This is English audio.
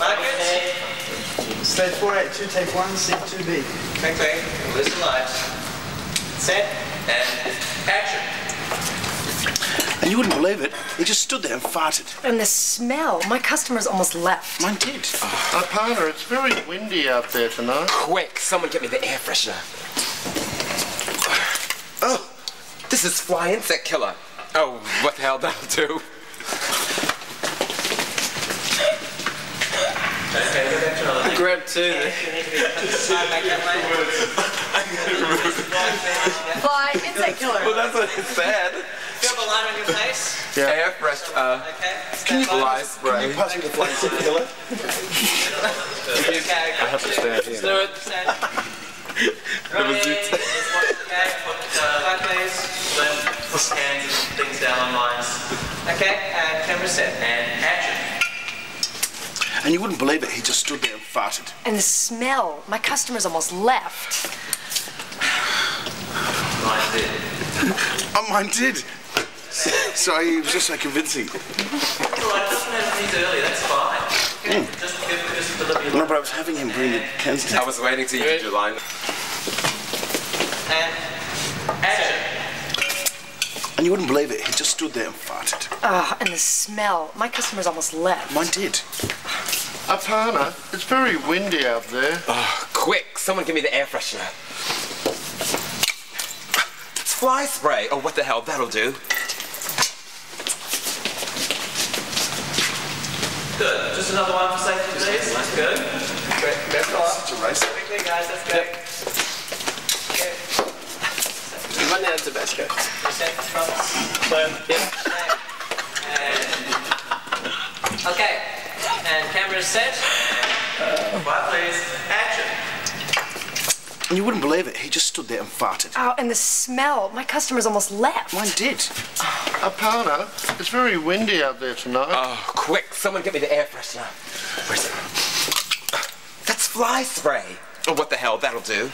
Margaret? Stage 482, take 1, C2B. Quick, quick. Listen light. Set. And action. And you wouldn't believe it, he just stood there and farted. And the smell. My customers almost left. Mine did. Uh, partner, it's very windy out there tonight. Quick, someone get me the air freshener. Oh, this is fly insect killer. Oh, what the hell that'll do? Okay, go back to another thing. Grab two. You need to be slide back that way. Fly, insect killer. Well, that's what it said. Feel the line on your face. Air fresh, uh, Okay. Stand by. fly spray. Pass me the flying sick killer. Okay. I have to stand here. Do it. Stand. Ready. Just watch the game. Put uh, back please. Put hands things down on lines. Okay. And camera set. And action. And you wouldn't believe it, he just stood there and farted. And the smell. My customers almost left. Line did. Oh, mine did. So he was just so convincing. Alright, doesn't have things early. That's fine. Okay. Just give just deliver your No, but I was having him bring the cans I was waiting till you did your line. And action. And you wouldn't believe it, he just stood there and farted. Ah, and the smell. My customers almost left. Mine did. Uh, it's very windy out there. Oh, quick, someone give me the air freshener. It's fly spray. Oh, what the hell that'll do? Good. Just another one for safety, please. That's good. Great. Best of luck. Such a race. Quickly, guys. Let's go. Okay. Run down to Tabasco. Reset the fronts. And okay. And camera set. Quiet, please. Action. You wouldn't believe it, he just stood there and farted. Oh, and the smell. My customers almost left. Mine did. Uh, partner, it's very windy out there tonight. Oh, quick, someone get me the air freshener. Where's it? That's fly spray. Oh, what the hell that'll do?